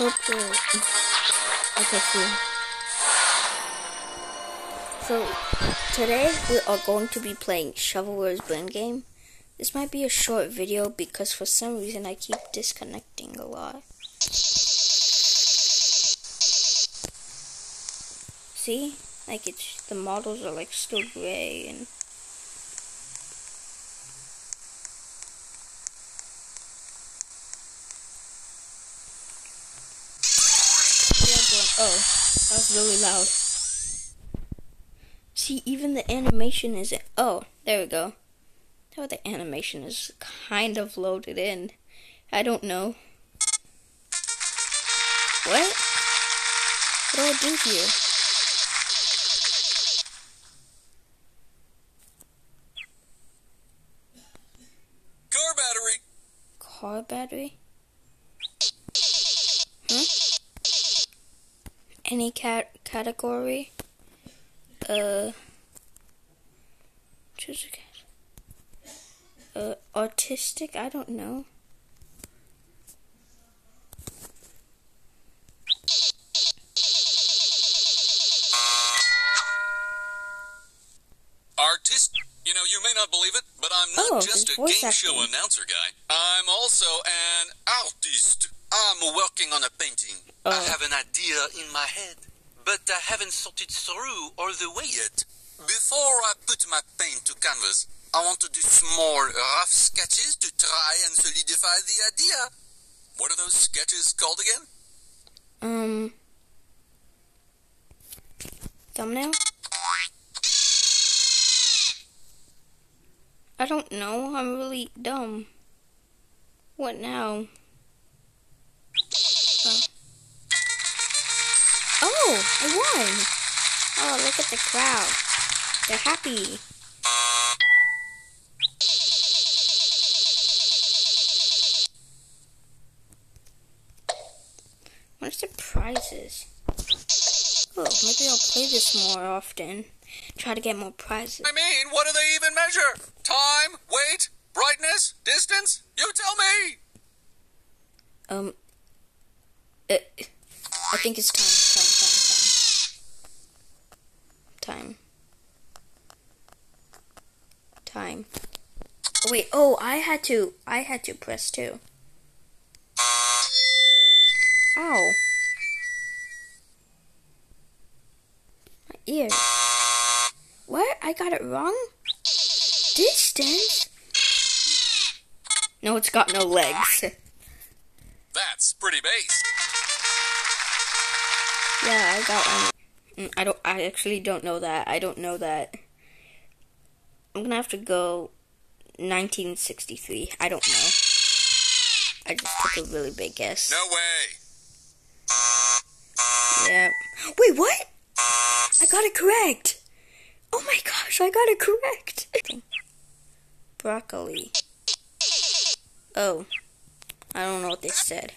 Okay, cool. So, today we are going to be playing Shovelware's Brain Game. This might be a short video because for some reason I keep disconnecting a lot. See? Like it's, the models are like still gray and Oh, that was really loud. See, even the animation isn't. Oh, there we go. How the animation is kind of loaded in. I don't know. What? What do I do here? Car battery. Car battery? Any cat category? Uh. Choose a cat. Uh, artistic? I don't know. Artist. You know, you may not believe it, but I'm not Oh, just a game show announcer guy. I'm also an artist. I'm working on a painting. I Oh. have an idea in my head, but I haven't thought it through all the way yet. Before I put my paint to canvas, I want to do small rough sketches to try and solidify the idea. What are those sketches called again? Um. Thumbnail? I don't know. I'm really dumb. What now? Oh. Oh, I won! Oh, look at the crowd. They're happy. What's the prizes? Oh, maybe I'll play this more often. Try to get more prizes. I mean, what do they even measure? Time, weight, brightness, distance? You tell me! Um, I think it's time, time, time, time. Time. Oh, wait, oh, I had to, I had to press two. Ow. My ears. What? I got it wrong? Distance? No, it's got no legs. Pretty base. Yeah, I got one. Mm, I don't. I actually don't know that. I don't know that. I'm gonna have to go 1963. I don't know. I just took a really big guess. No way. Yeah. Wait, what? I got it correct. Oh my gosh, I got it correct. Broccoli. Oh, I don't know what they said.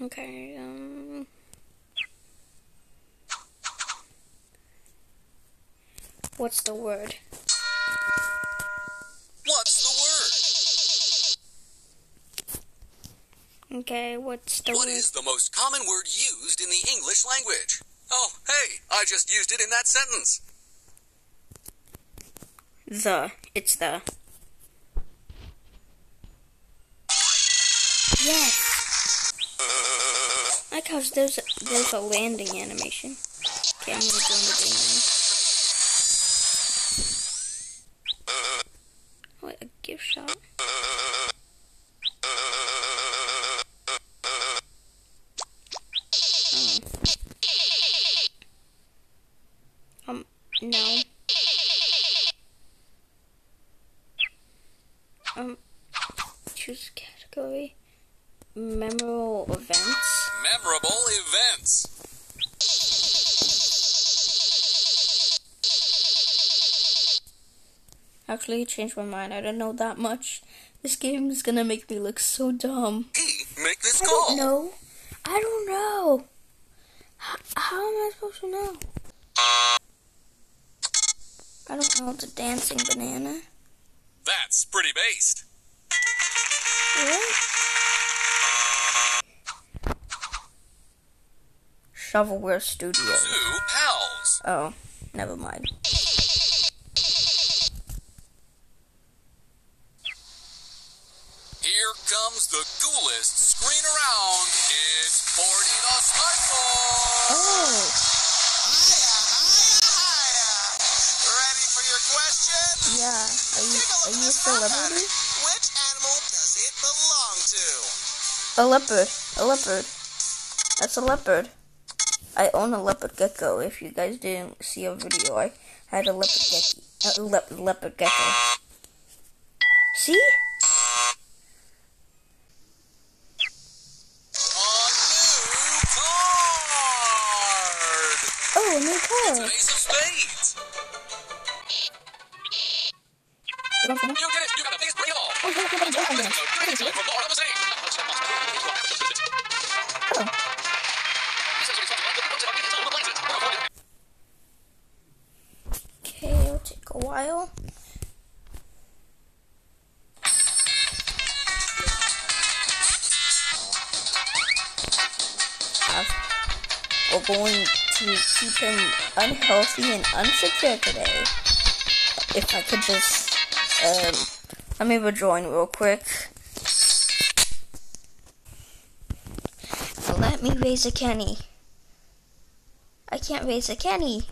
Okay, um. What's the word? What's the word? Okay, what's the What word? is the most common word used in the English language? Oh, hey, I just used it in that sentence. The. It's the. Yes. I like how there's there's a landing animation. Okay, I'm gonna join the game now. What a gift shop. Oh. Um, no. Um, choose category. Memorable. Memorable events. Actually, I changed my mind. I don't know that much. This game is gonna make me look so dumb. E, make this I call. don't know. I don't know. H- how am I supposed to know? Oh, it's a dancing banana. That's pretty based. Shovelware Studios. Two pals. Oh, never mind. Here comes the coolest screen around. It's Forty the smartphone. Oh, Ready for your question? yeah. Are you are you a celebrity? Which animal does it belong to? A leopard. A leopard. That's a leopard. I own a leopard gecko. If you guys didn't see a video, I had a leopard gecko. A le- leopard gecko. See? A new card. Oh, a new card. ace of spades. You did it. You got the biggest all. Oh, look, look, look. Great while. We're going to keep him unhealthy and unsecure today. If I could just, um, let me rejoin real quick. Let me raise a Kenny. I can't raise a Kenny.